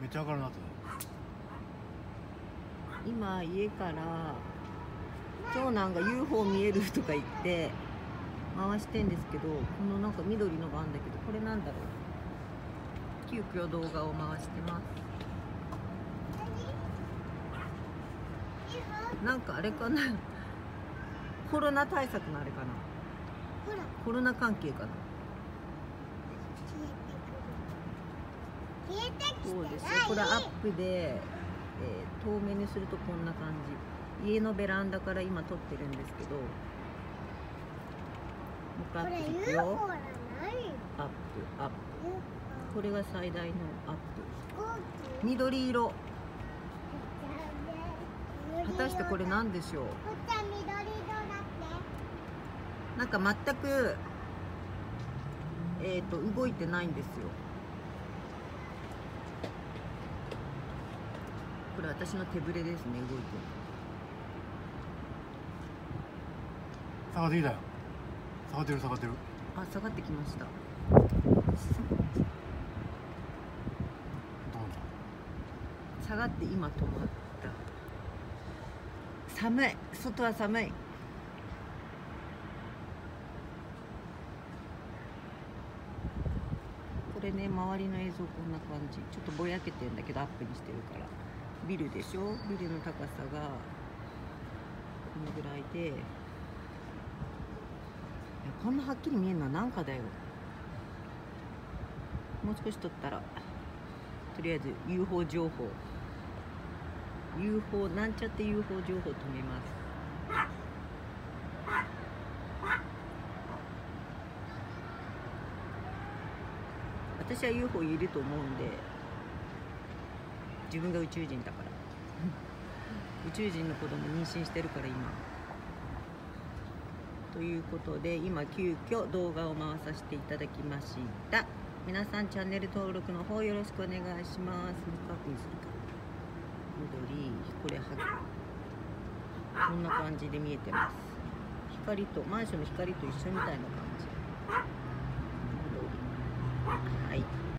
めっちゃ上がるなと今家から長男が UFO 見えるとか言って回してんですけどこのなんか緑のがあんだけどこれなんだろう。急遽動画を回してます。なんかあれかな。コロナ対策のあれかな。コロナ関係かな消えてくる消そうですよこれアップで、えー透明にするとこんな感じ。家のベランダから今撮ってるんですけどもう一回アこれップいく UFO よじゃないアップ。アップこれが最大のアップ。緑色。果たしてこれ何でしょうなんか全くえっ、と動いてないんですよこれ私の手ぶれですね動いて。る下がってきたよ。下がってる下がってる。あ下がってきました。どう下がって今止まった。寒い。外は寒い。これね周りの映像こんな感じ。ちょっとぼやけてんだけどアップにしてるからビルでしょ？ビルの高さがこのぐらいで。いやこんなはっきり見えるのはなんかだよ。もう少し撮ったらとりあえず UFO 情報。UFO なんちゃって UFO 情報止めます。私は UFO いると思うんで自分が宇宙人だから。宇宙人の子供妊娠してるから今。ということで今急遽動画を回させていただきました。皆さんチャンネル登録の方よろしくお願いします。確認するか。緑これはこんな感じで見えてます。光とマンションの光と一緒みたいな感じ。緑はい。